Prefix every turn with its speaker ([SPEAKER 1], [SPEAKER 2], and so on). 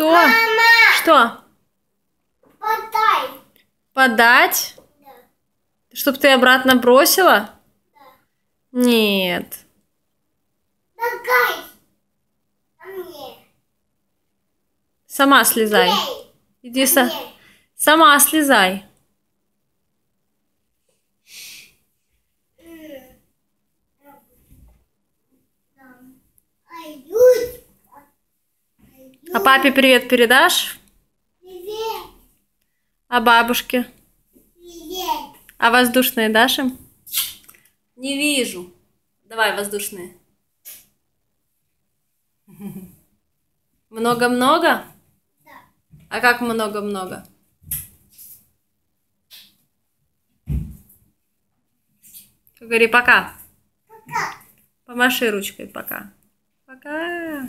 [SPEAKER 1] Что?
[SPEAKER 2] Мама,
[SPEAKER 1] Что?
[SPEAKER 2] подай.
[SPEAKER 1] Подать?
[SPEAKER 2] Да.
[SPEAKER 1] Чтоб ты обратно бросила? Нет.
[SPEAKER 2] Давай. А?
[SPEAKER 1] Сама слезай. Иди
[SPEAKER 2] а мне?
[SPEAKER 1] сама слезай. А папе привет передашь?
[SPEAKER 2] Привет.
[SPEAKER 1] А бабушке?
[SPEAKER 2] Привет.
[SPEAKER 1] А воздушные дашь им? Не вижу. Давай воздушные. Много-много?
[SPEAKER 2] Да.
[SPEAKER 1] А как много-много? Говори пока.
[SPEAKER 2] Пока.
[SPEAKER 1] Помаши ручкой пока. Пока.